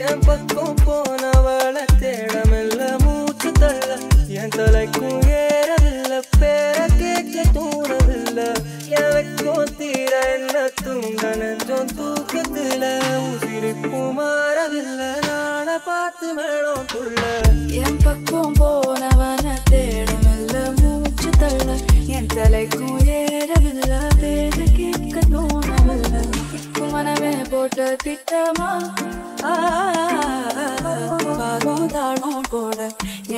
என் பக்கம் போனவளை தேடமில்ல மூச்சு தள்ள என் தலைக்கும் ஏறவில்லை பேர கேட்க தூரவில்லை எனக்கும் தீர என்ன தூங்க நெஞ்சம் தூக்கத்தில்? உசிரிப்பும் மாறவில்லை நாளை பார்த்து மேடம் புள்ள என் பக்கம் போனவனை தேடமில்ல மூச்சு தள்ள என் தலைக்கும் ஏறவில்லை பேர கேட்க தூணவில்லை மனமே போட்ட திட்டமா?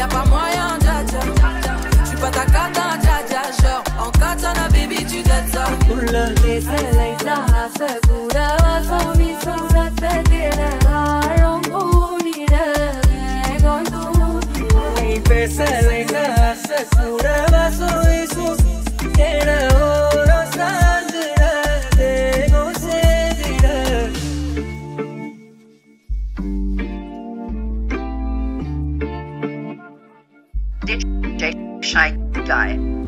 Y'a pas moyen, dja pas ta. Genre, en katana, baby, tu ça. La Shy guy.